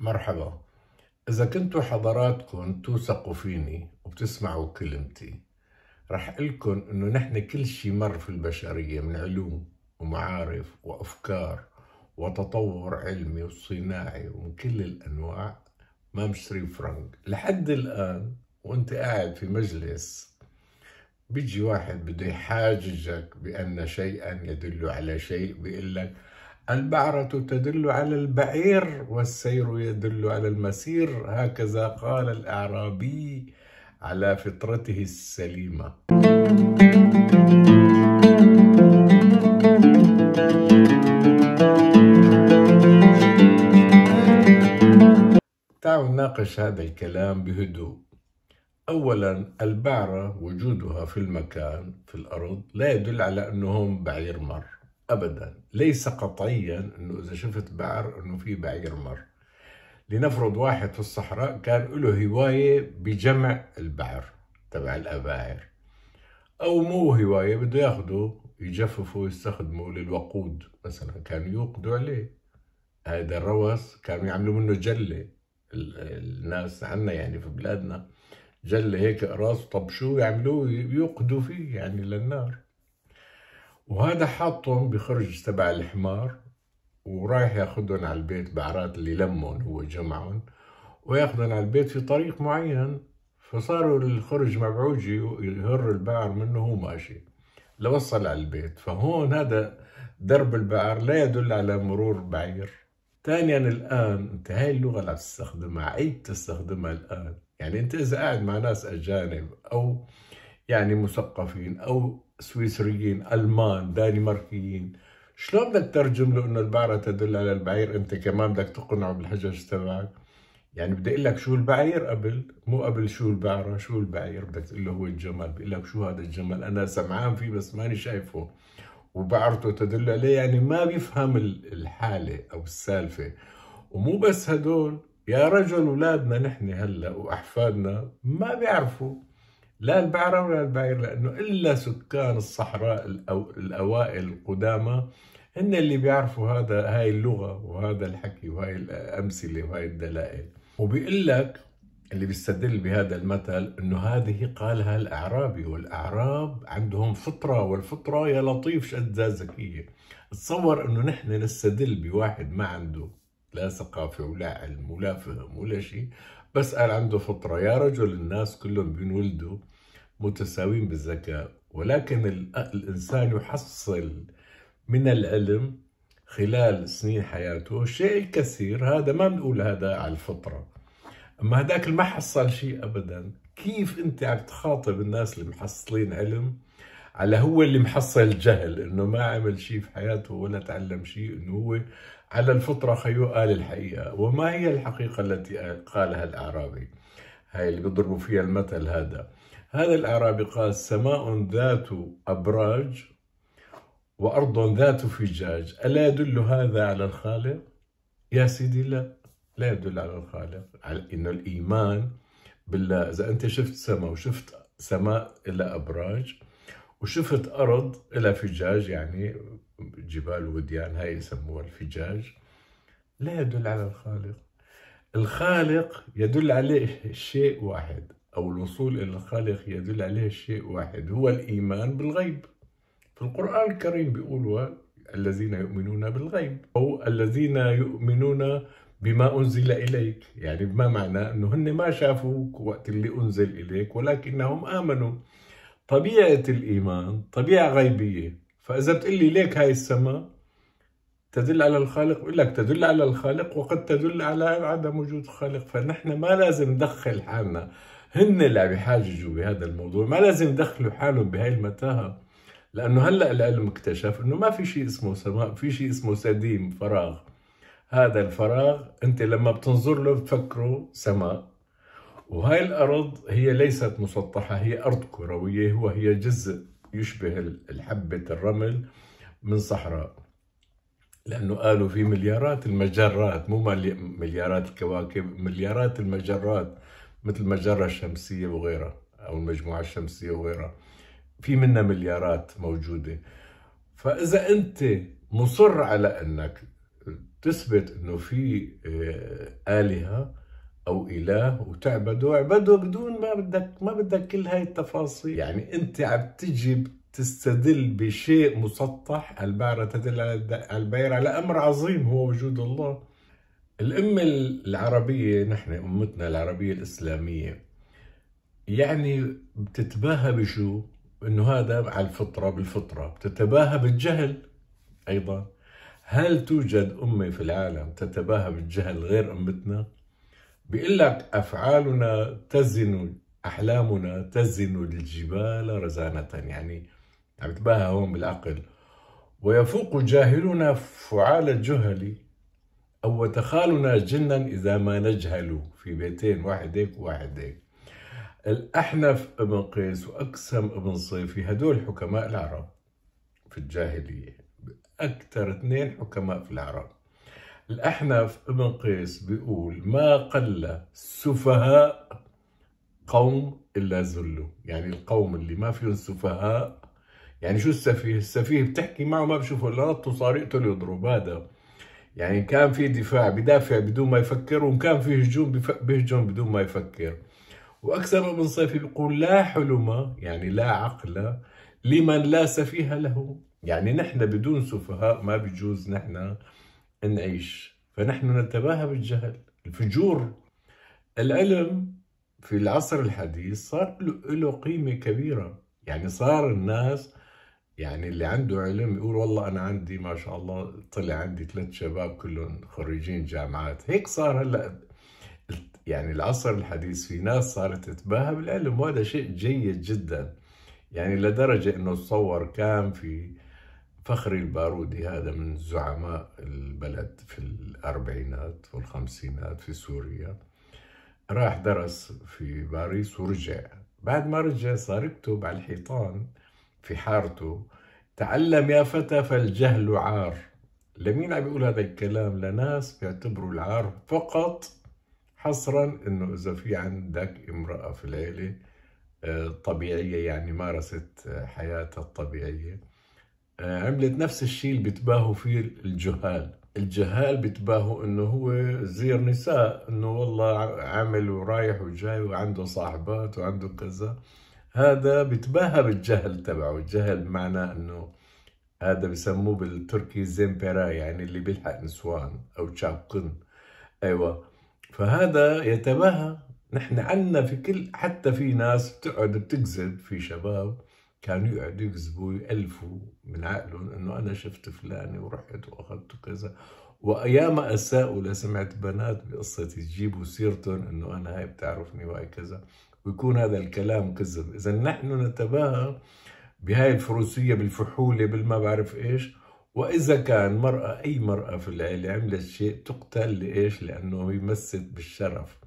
مرحبا. إذا كنتوا حضراتكم توثقوا فيني وبتسمعوا كلمتي رح لكم إنه نحن كل شي مر في البشرية من علوم ومعارف وأفكار وتطور علمي وصناعي ومن كل الأنواع. ما مشتري فرنك لحد الآن وأنت قاعد في مجلس بيجي واحد بده يحاججك بأن شيئا يدل على شيء بيقول لك البعرة تدل على البعير والسير يدل على المسير هكذا قال الأعرابي على فطرته السليمة. تعالوا نناقش هذا الكلام بهدوء. أولا البعرة وجودها في المكان في الأرض لا يدل على أنه هم بعير مر. ابدا. ليس قطعيا إنه إذا شفت بعر إنه في بعير مر. لنفرض واحد في الصحراء كان له هواية بجمع البعر تبع الأباعر. أو مو هواية بده ياخده يجففوا ويستخدموا للوقود مثلا. كانوا يوقدوا عليه. هذا الروس كانوا يعملوا منه جلة. الناس عنا يعني في بلادنا جلة هيك راس طب شو يعملوه يوقدوا فيه يعني للنار. وهذا حاطهم بخرج تبع الحمار ورايح ياخذهم على البيت بعرات اللي لمهم هو جمعهم وياخذهم على البيت في طريق معين. فصاروا الخرج مبعوجي ويهر البعر منه هو ماشي. لوصل على البيت. فهون هذا درب البعر لا يدل على مرور بعير. ثانيا الآن أنت هاي اللغة اللي تستخدمها. عيد تستخدمها الآن. يعني أنت إذا قاعد مع ناس أجانب أو يعني مثقفين أو سويسريين المان دنماركيين شلون بدك تترجم له إنه البعرة تدل على البعير؟ أنت كمان بدك تقنعه بالحجج تبعك. يعني بدي أقول لك شو البعير قبل؟ مو قبل شو البعرة شو البعير؟ بدك تقول له هو الجمل. بقول لك شو هذا الجمل؟ أنا سمعان فيه بس ماني شايفه. وبعرته تدل عليه يعني ما بيفهم الحالة أو السالفة. ومو بس هدول يا رجل أولادنا نحن هلأ وأحفادنا ما بيعرفوا. لا البعرة ولا البعير لأنه إلا سكان الصحراء الأوائل القدامى هن اللي بيعرفوا هذا هاي اللغة وهذا الحكي وهاي الأمثلة وهاي الدلائل. وبيقول لك اللي بيستدل بهذا المثل إنه هذه قالها الأعرابي والأعراب عندهم فطرة والفطرة يا لطيف شد ذكيه تصور إنه نحن نستدل بواحد ما عنده لا ثقافة ولا علم ولا فهم ولا شيء بس قال عنده فطرة. يا رجل الناس كلهم بينولدوا متساويين بالذكاء ولكن الإنسان يحصل من العلم خلال سنين حياته شيء كثير. هذا ما بنقول هذا على الفطرة. أما هذاك اللي ما حصل شيء أبدا كيف أنت عم تخاطب الناس اللي محصلين علم على هو اللي محصل جهل إنه ما عمل شيء في حياته ولا تعلم شيء إنه هو على الفطرة خيو قال الحقيقة. وما هي الحقيقة التي قالها الأعرابي؟ هاي اللي بيضربوا فيها المثل هذا. هذا الأعرابي قال سماء ذات أبراج وأرض ذات فجاج. ألا يدل هذا على الخالق؟ يا سيدي لا. لا يدل على الخالق. على إنه الإيمان بالله. إذا أنت شفت سماء وشفت سماء إلى أبراج وشفت أرض إلى فجاج يعني جبال وديان هاي يسموها الفجاج لا يدل على الخالق. الخالق يدل عليه شيء واحد. أو الوصول إلى الخالق يدل عليه شيء واحد هو الإيمان بالغيب. في القرآن الكريم بيقولوا الذين يؤمنون بالغيب أو الذين يؤمنون بما أنزل إليك. يعني بما معنى أنه هن ما شافوك وقت اللي أنزل إليك ولكنهم آمنوا. طبيعة الإيمان طبيعة غيبية. فإذا بتقلي ليك هاي السماء تدل على الخالق؟ بقول لك تدل على الخالق وقد تدل على عدم وجود خالق. فنحن ما لازم ندخل حالنا هن اللي عم يحاججوا بهذا الموضوع. ما لازم يدخلوا حالهم بهاي المتاهة. لأنه هلأ العلم اكتشف إنه ما في شيء اسمه سماء في شيء اسمه سديم فراغ. هذا الفراغ أنت لما بتنظر له بتفكره سماء. وهاي الأرض هي ليست مسطحة هي أرض كروية وهي جزء يشبه الحبة الرمل من صحراء. لأنه قالوا في مليارات المجرات مو مليارات الكواكب مليارات المجرات. مثل المجرة الشمسية وغيرها أو المجموعة الشمسية وغيرها. في منها مليارات موجودة. فإذا أنت مصر على أنك تثبت أنه في آه، آلهة أو إله وتعبده اعبده بدون ما بدك ما بدك كل هاي التفاصيل. يعني أنت عم تجي تستدل بشيء مسطح. البعرة تدل على البعير على أمر عظيم هو وجود الله. الأمة العربية نحن أمتنا العربية الإسلامية يعني بتتباهى بشو؟ إنه هذا على الفطرة بالفطرة بتتباهى بالجهل أيضا هل توجد أمة في العالم تتباهى بالجهل غير أمتنا؟ بيقول لك أفعالنا تزن أحلامنا تزن الجبال رزانة يعني عم تباهى هون بالعقل ويفوق جاهلنا فعال الجهل أو تخالنا جنا إذا ما نجهل في بيتين واحد هيك وواحد هيك. الأحنف ابن قيس وأقسم ابن صيفي هدول حكماء العرب في الجاهلية أكثر اثنين حكماء في العرب. الأحنف ابن قيس بيقول ما قل سفهاء قوم إلا زلوا يعني القوم اللي ما فيهم سفهاء يعني شو السفيه؟ السفيه بتحكي معه ما بشوفه الا نط وصارقته يضرب هذا يعني كان في دفاع بدافع بدون ما يفكر وكان كان في هجوم بيهجم بدون ما يفكر. وأكثر من صيفي بيقول لا حلم يعني لا عقل لمن لا سفيه له. يعني نحن بدون سفهاء ما بيجوز نحن نعيش. فنحن نتباهى بالجهل. الفجور العلم في العصر الحديث صار له قيمة كبيرة. يعني صار الناس يعني اللي عنده علم يقول والله أنا عندي ما شاء الله طلع عندي ثلاث شباب كلهم خريجين جامعات. هيك صار هلأ يعني العصر الحديث في ناس صارت تتباهى بالعلم وهذا شيء جيد جدا. يعني لدرجة أنه تصور كان في فخري البارودي هذا من زعماء البلد في الأربعينات والخمسينات في سوريا. راح درس في باريس ورجع. بعد ما رجع صار يكتب على الحيطان في حارته تعلم يا فتى فالجهل عار. لمين عم بيقول هذا الكلام لناس بيعتبروا العار فقط حصرا إنه إذا في عندك امرأة في العيلة آه، طبيعية يعني مارست آه، حياتها الطبيعية آه، عملت نفس الشيء اللي بيتباهوا فيه الجهال. الجهال بيتباهوا إنه هو زير نساء إنه والله عامل ورايح وجاي وعنده صاحبات وعنده كذا. هذا بيتباهى بالجهل تبعه. الجهل معناه إنه هذا بسموه بالتركي زيمبرا يعني اللي بيلحق نسوان أو تشابقن أيوه. فهذا يتباهى نحن عندنا في كل حتى في ناس بتقعد بتكذب في شباب كانوا يقعدوا يكذبوا يألفوا من عقلهم إنه أنا شفت فلاني ورحت وأخذت كذا. وايام أساءوا لسمعت بنات بقصة يجيبوا سيرتهم إنه أنا هاي بتعرفني وهي كذا. ويكون هذا الكلام كذب. إذا نحن نتباهى بهاي الفروسية بالفحولة بالما بعرف إيش وإذا كان مرأة أي مرأة في العيلة عملت شيء تقتل لإيش؟ لأنه يمست بالشرف.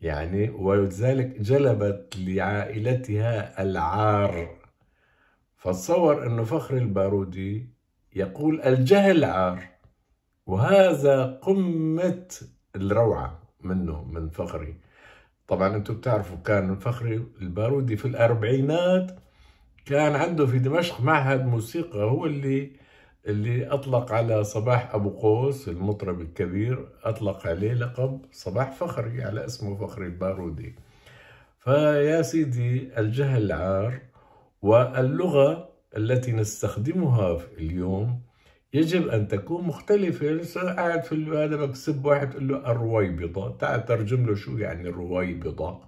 يعني ولذلك جلبت لعائلتها العار. فتصور أنه فخر البارودي يقول الجهل عار وهذا قمة الروعة منه من فخري طبعا أنتم بتعرفوا كان فخري البارودي في الأربعينات كان عنده في دمشق معهد موسيقى هو اللي اللي أطلق على صباح أبو قوس المطرب الكبير أطلق عليه لقب صباح فخري على اسمه فخري البارودي. فيا سيدي الجهل عار واللغة التي نستخدمها اليوم يجب أن تكون مختلفة. لسه قاعد في هذا بكسب واحد تقول له الرويبضه تعال ترجم له شو يعني الرويبضه